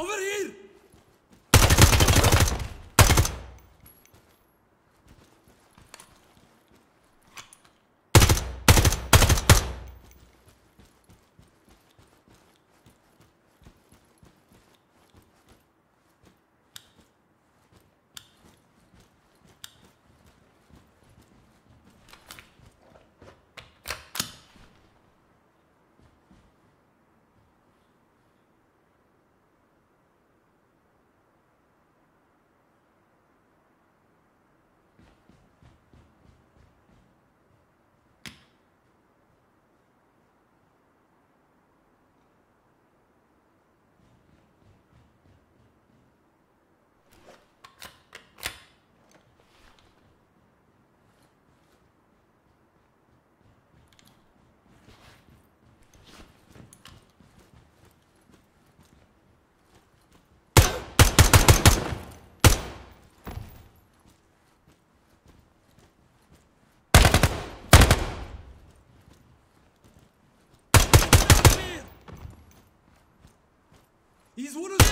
Over here! He's one of them!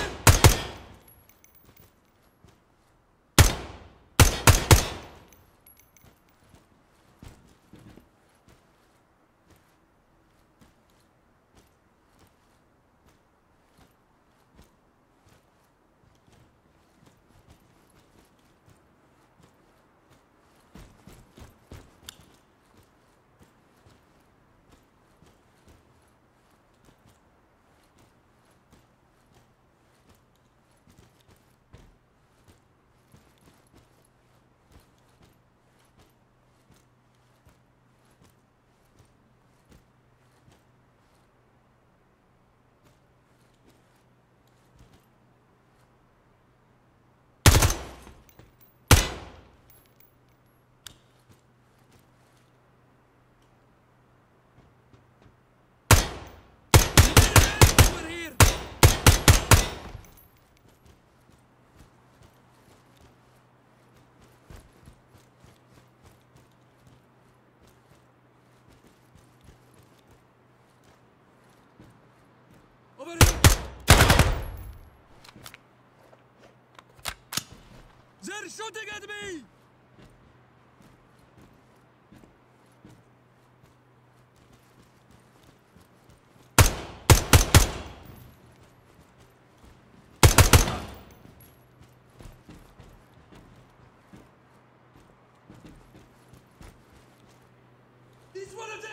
Over here! Over here! They're shooting at me! He's one of them!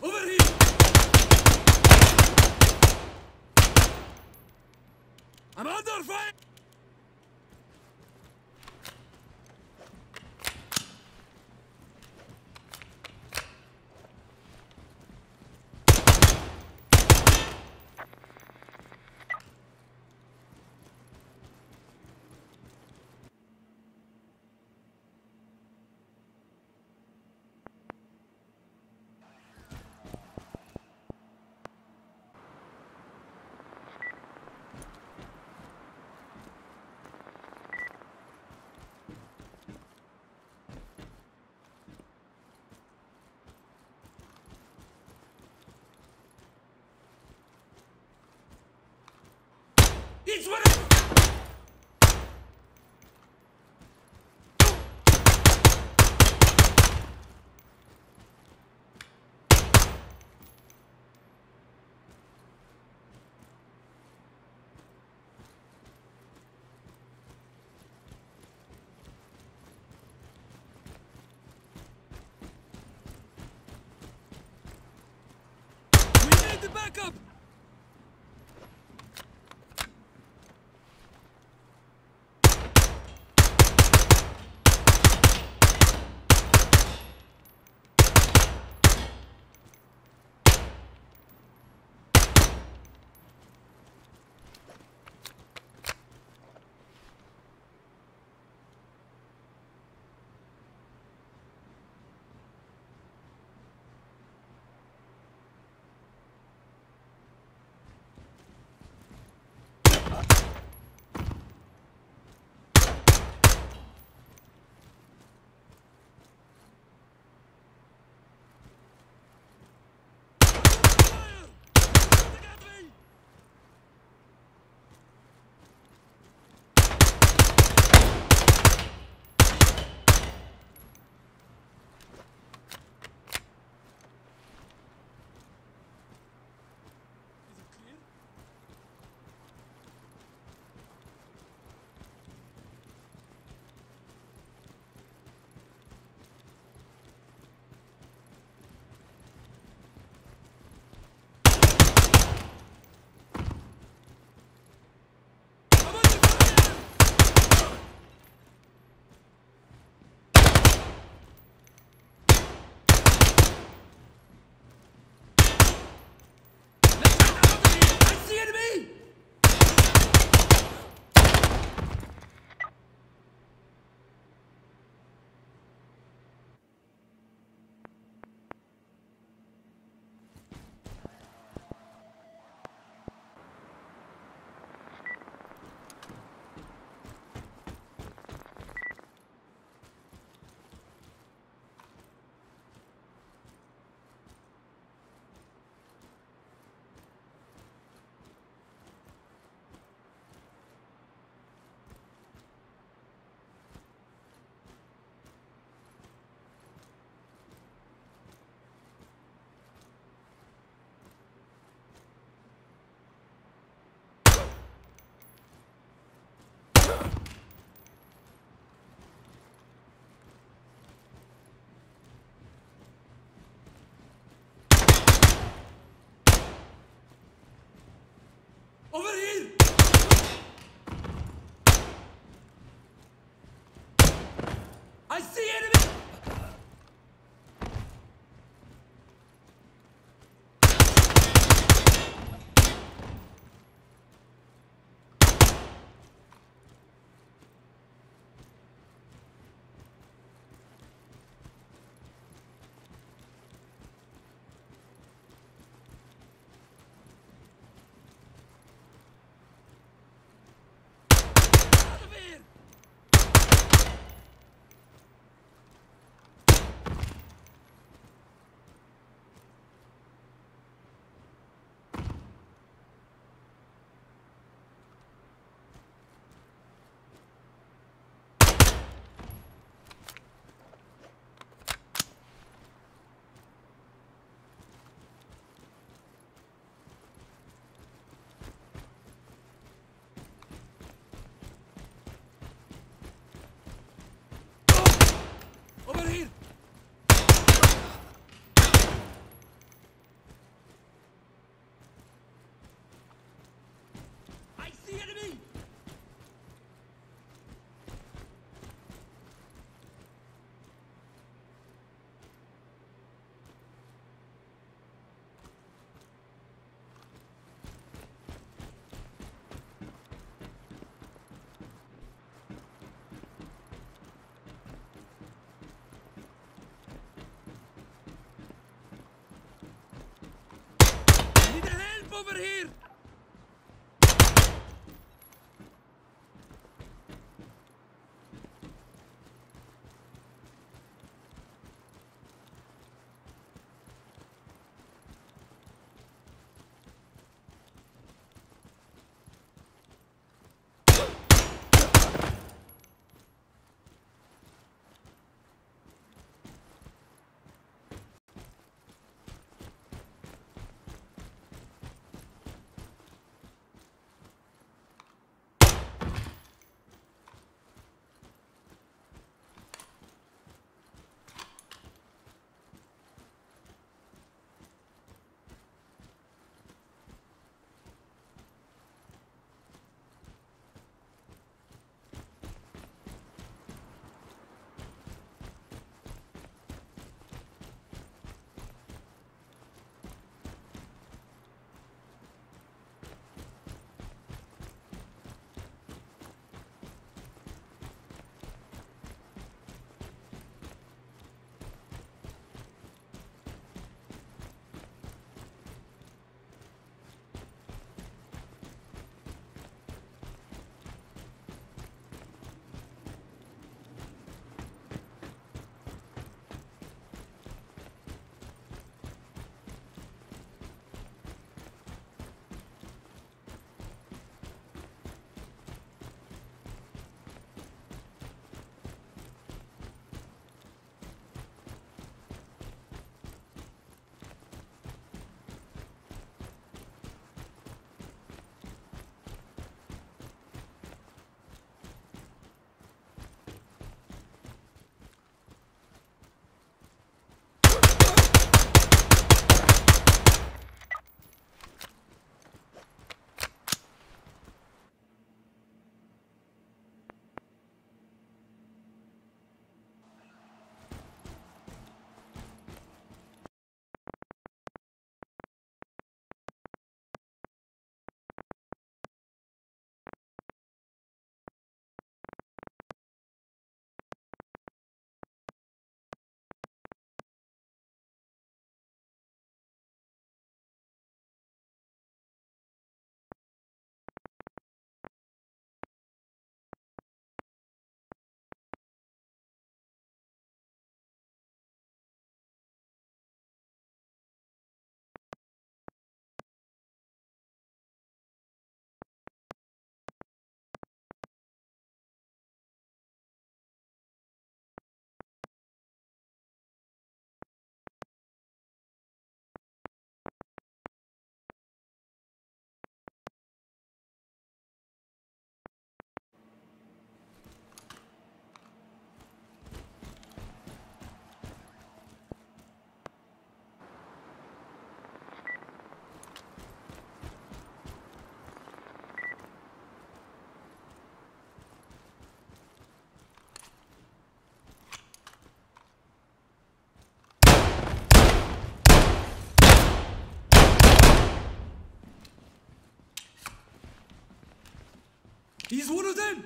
Over here! I'm under fire! The backup! here! He's one of them!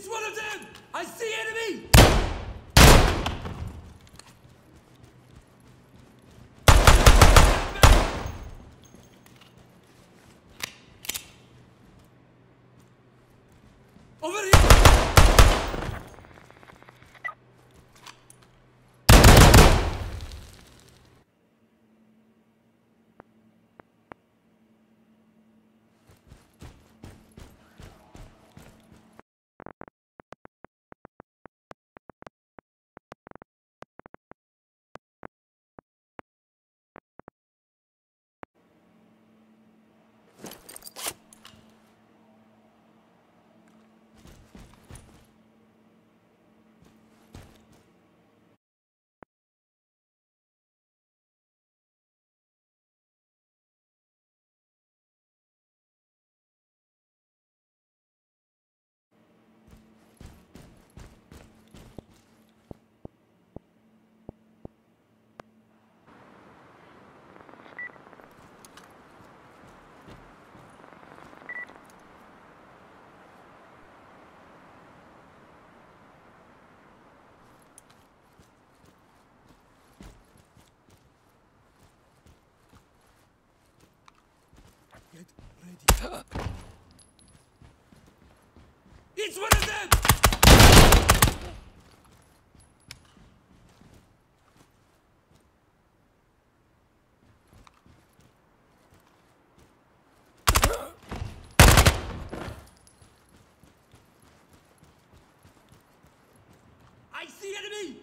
He's one of them! I see enemy! Over here! Get ready. It's one of them! I see enemy!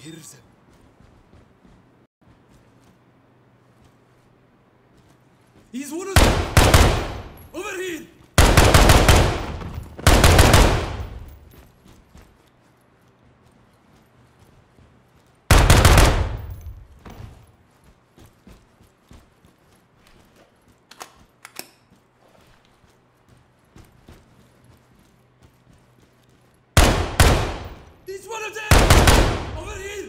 Hears. He's one of them! Over here! He's one of them! Over here!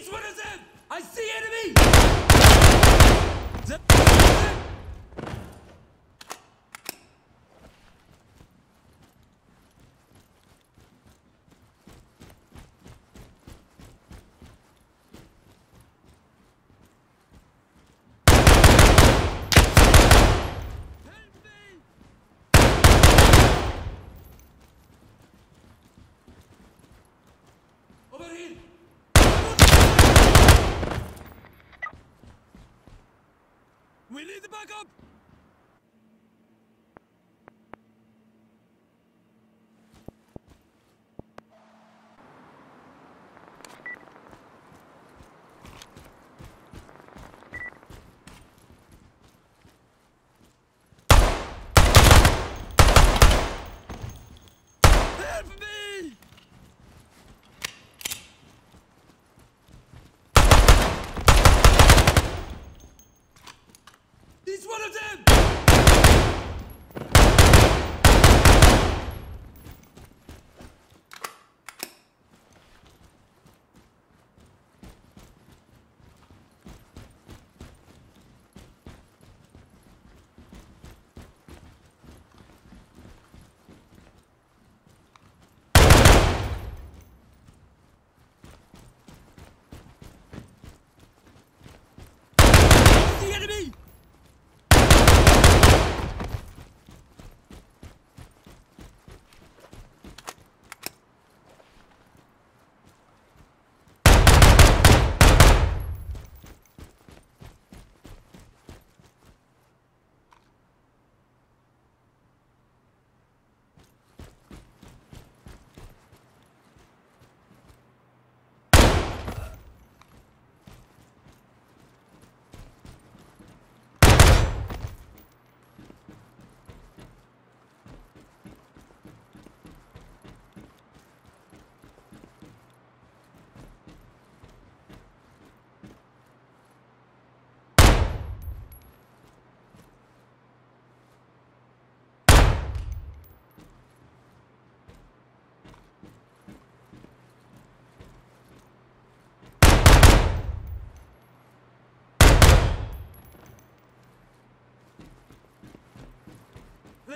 It's one of them! I see enemy! The- Help me! Over here! We need the backup!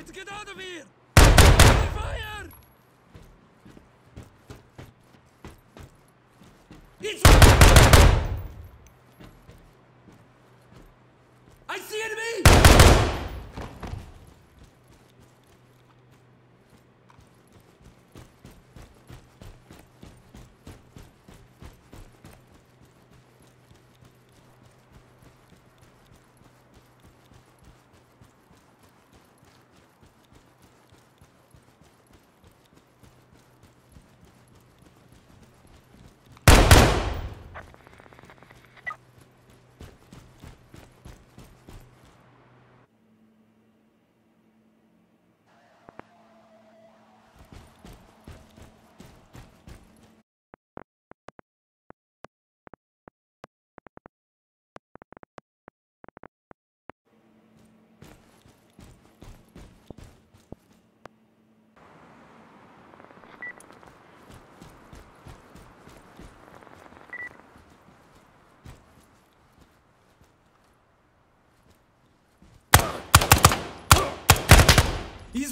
Let's get out of here! Fire! It's... I see enemy!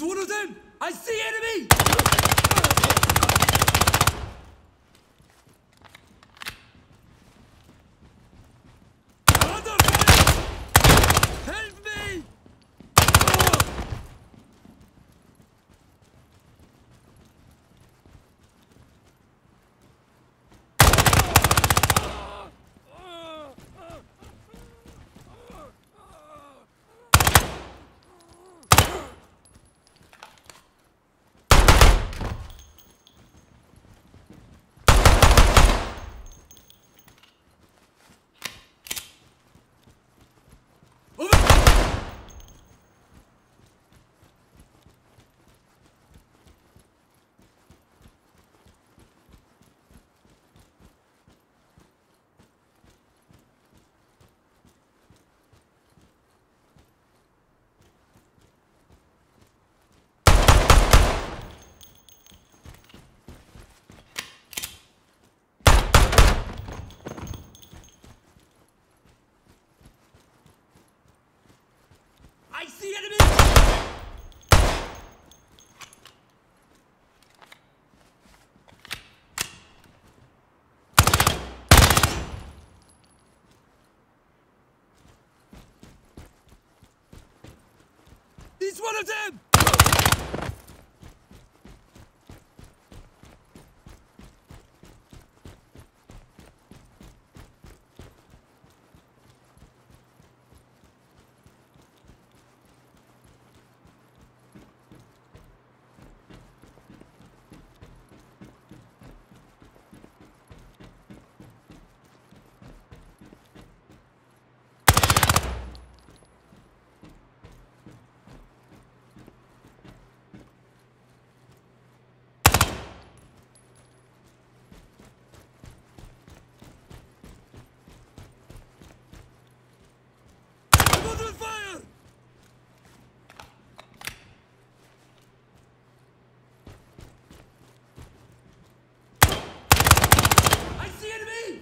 One of them! I see enemy! Under fire! Help me! Over! I see enemy! He's one of them! I'm under fire! I see enemy!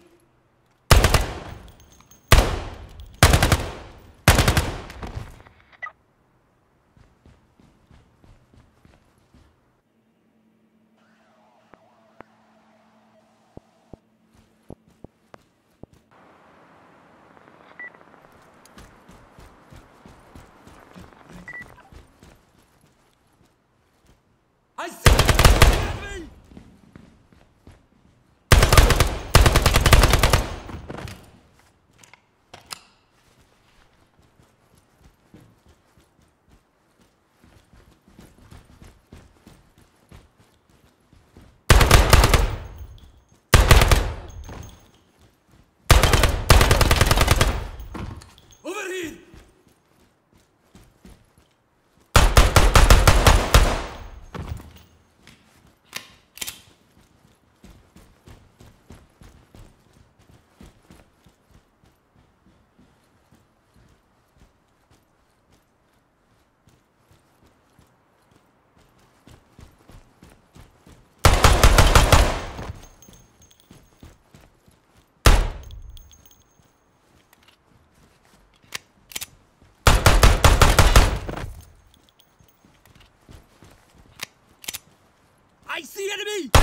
I see Agony!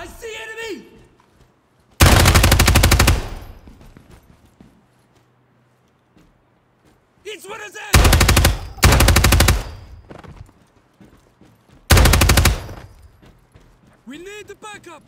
I see enemy! It's one of them! We need the backup!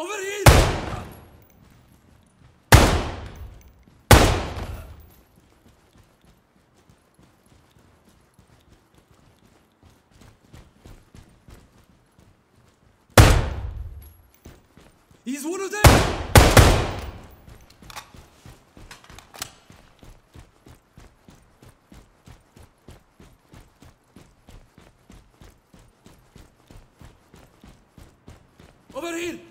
Over here! He's one of them! Over here!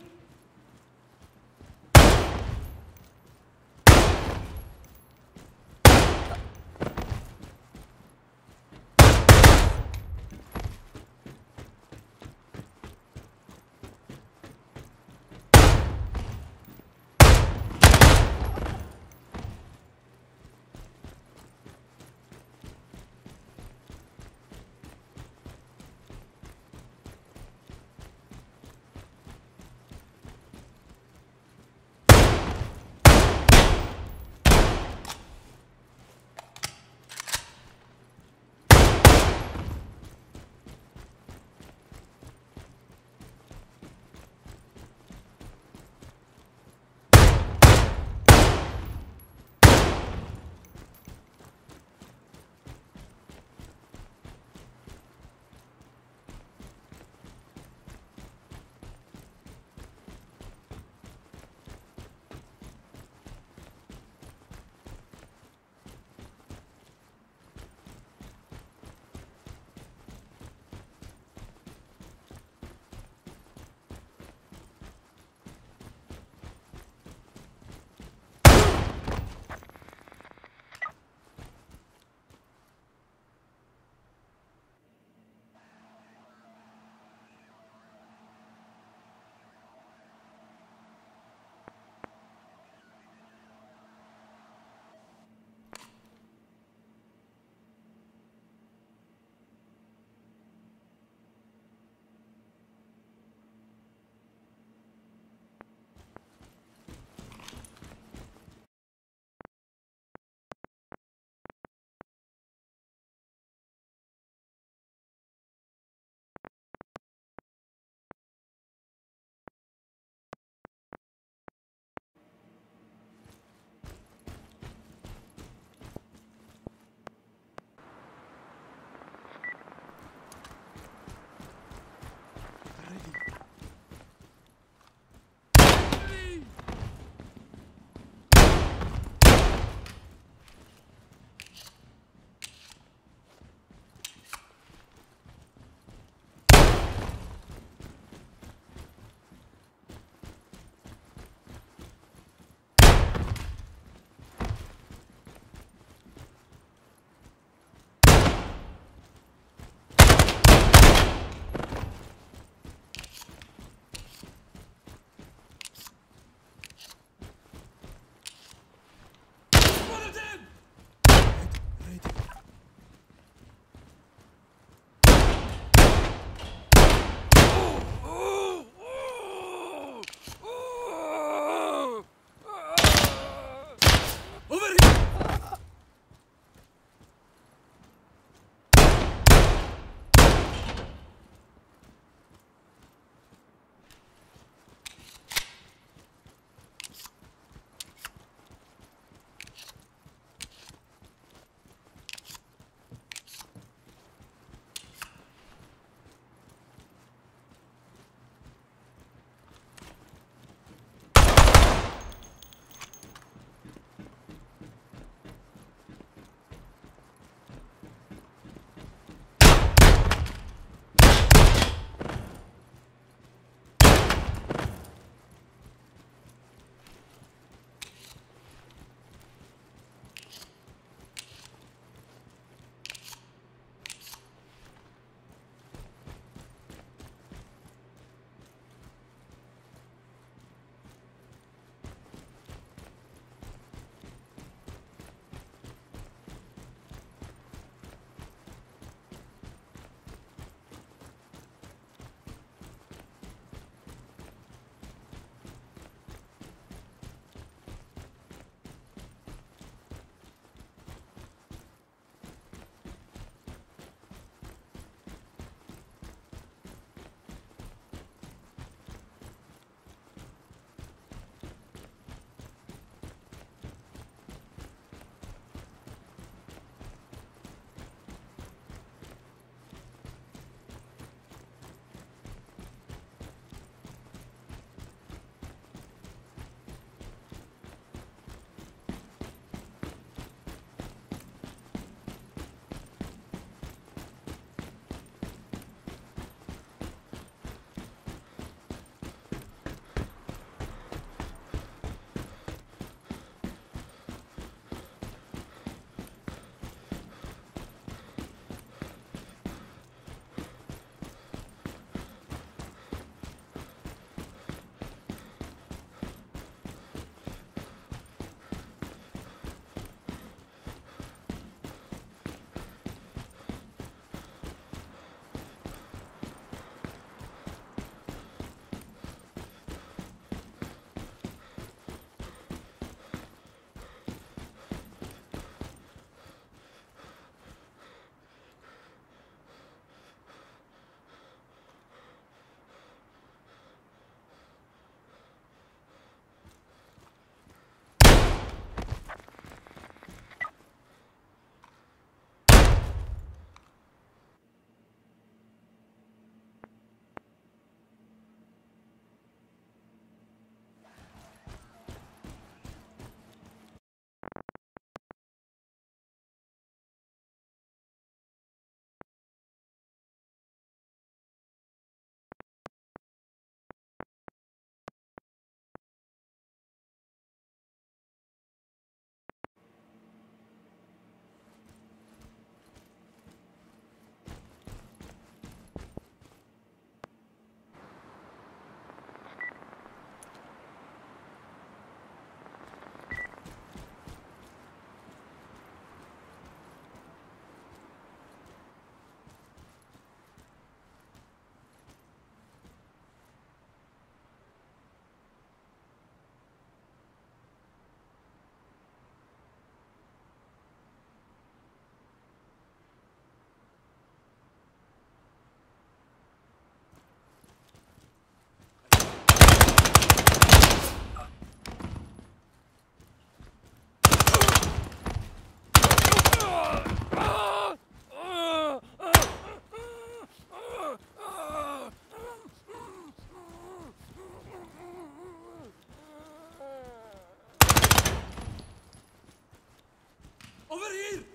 over here!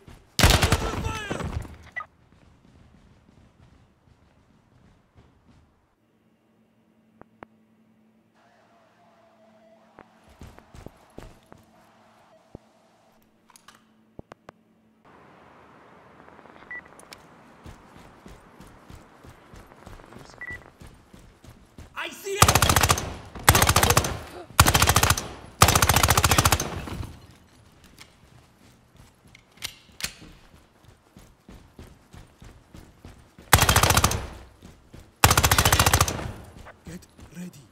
ready.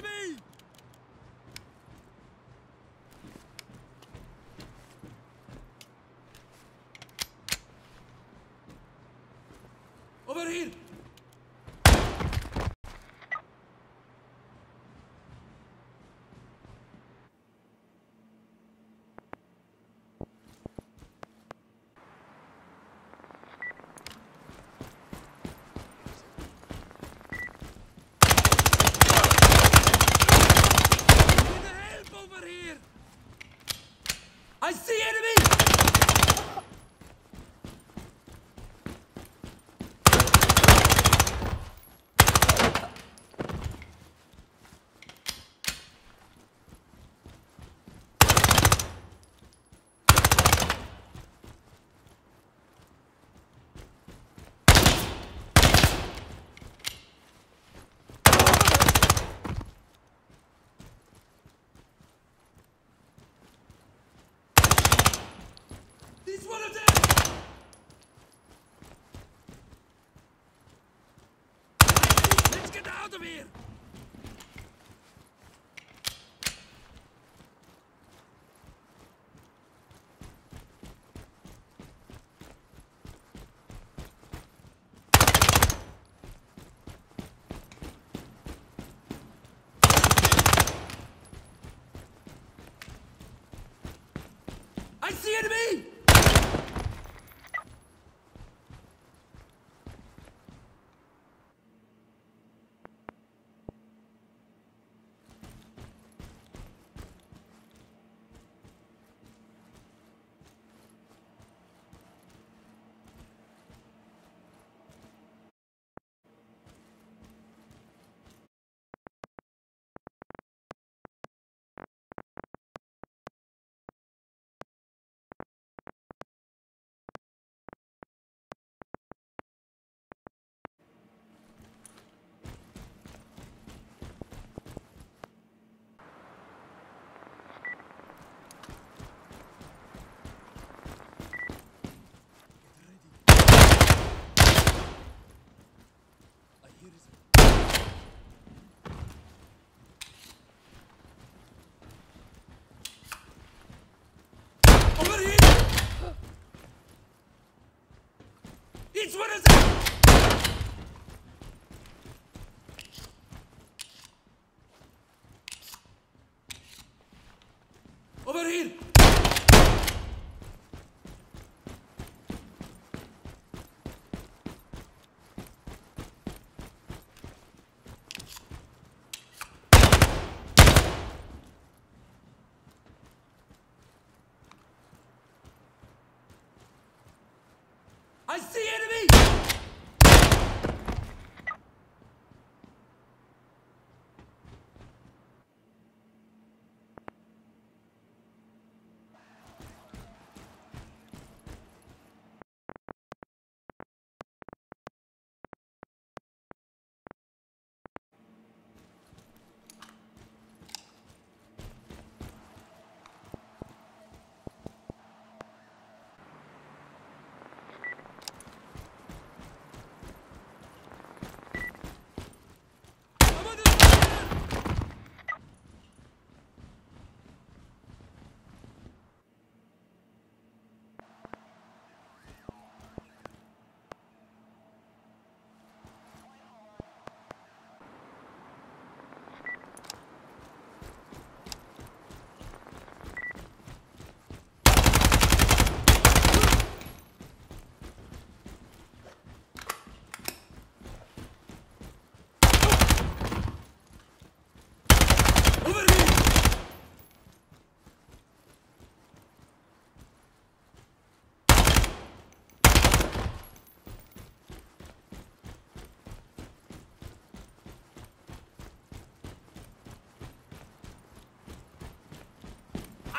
كبير Each one is! Over here!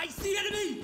I see enemy!